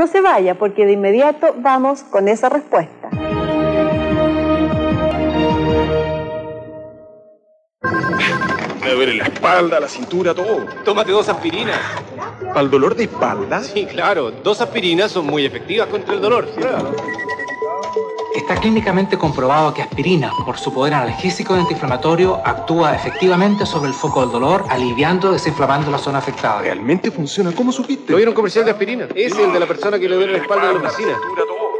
No se vaya porque de inmediato vamos con esa respuesta. Me duele la espalda, la cintura, todo. Tómate dos aspirinas. ¿Para el dolor de espalda? Sí, claro. Dos aspirinas son muy efectivas contra el dolor. Está clínicamente comprobado que aspirina, por su poder analgésico y antiinflamatorio, actúa efectivamente sobre el foco del dolor, aliviando y desinflamando la zona afectada. ¿Realmente funciona? ¿Cómo supiste? ¿No vieron comercial de aspirina? Es el de la persona que le duele la espalda en la oficina.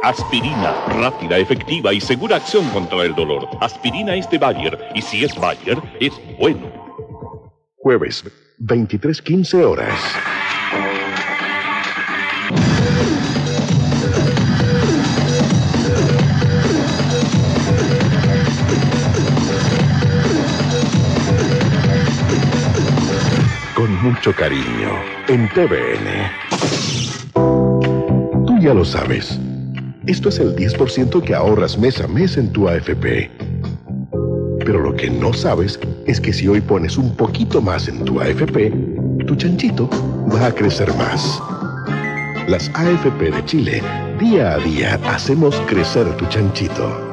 Aspirina, rápida, efectiva y segura acción contra el dolor. Aspirina es de Bayer y si es Bayer, es bueno. Jueves, 23.15 horas. Mucho cariño, en TVN. Tú ya lo sabes. Esto es el 10% que ahorras mes a mes en tu AFP. Pero lo que no sabes es que si hoy pones un poquito más en tu AFP, tu chanchito va a crecer más. Las AFP de Chile, día a día hacemos crecer tu chanchito.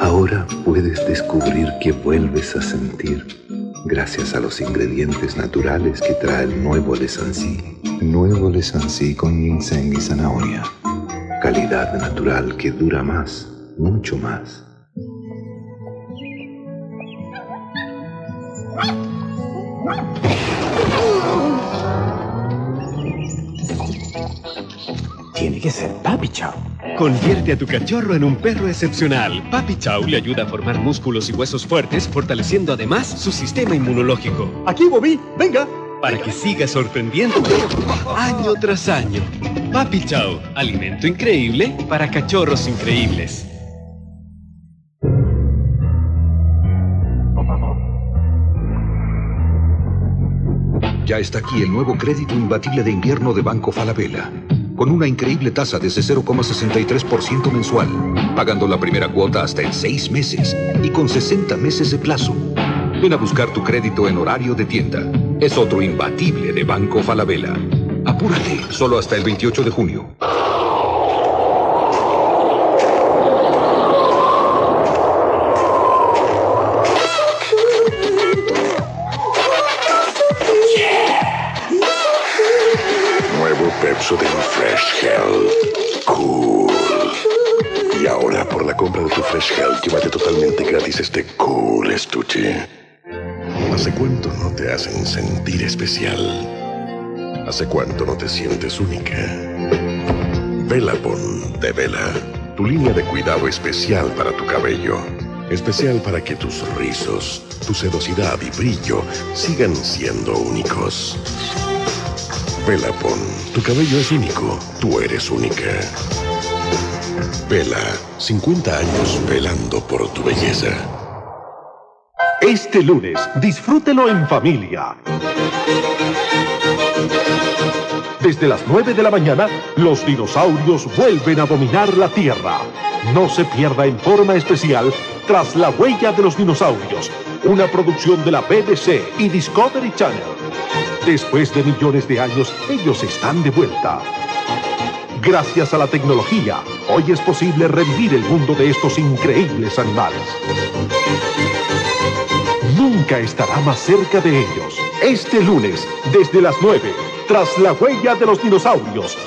Ahora puedes descubrir que vuelves a sentir gracias a los ingredientes naturales que trae el nuevo Lesancí. Nuevo Lesancí con ginseng y zanahoria. Calidad natural que dura más, mucho más. Tiene que ser Papi Chow. Convierte a tu cachorro en un perro excepcional. Papi Chow le ayuda a formar músculos y huesos fuertes, fortaleciendo además su sistema inmunológico. Aquí, Bobby, venga. Para que siga sorprendiendo año tras año. Papi Chow, alimento increíble para cachorros increíbles. Ya está aquí el nuevo crédito imbatible de invierno de Banco Falabella. Con una increíble tasa desde 0,63% mensual, pagando la primera cuota hasta en seis meses y con 60 meses de plazo. Ven a buscar tu crédito en horario de tienda. Es otro imbatible de Banco Falabella. Apúrate, solo hasta el 28 de junio. Pepsodent Fresh Hell. Cool. Y ahora, por la compra de tu Fresh Hell, llévate totalmente gratis este cool estuche. ¿Hace cuánto no te hacen sentir especial? ¿Hace cuánto no te sientes única? Velapon de Vela, tu línea de cuidado especial para tu cabello. Especial para que tus rizos, tu sedosidad y brillo sigan siendo únicos. Velapon, tu cabello es único, tú eres única. Vela, 50 años velando por tu belleza. Este lunes, disfrútelo en familia. Desde las 9 de la mañana, los dinosaurios vuelven a dominar la Tierra. No se pierda en forma especial Tras la huella de los dinosaurios, una producción de la BBC y Discovery Channel. Después de millones de años, ellos están de vuelta. Gracias a la tecnología, hoy es posible revivir el mundo de estos increíbles animales. Nunca estará más cerca de ellos. Este lunes, desde las 9, tras la huella de los dinosaurios.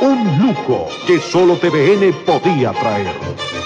Un lujo que solo TVN podía traer.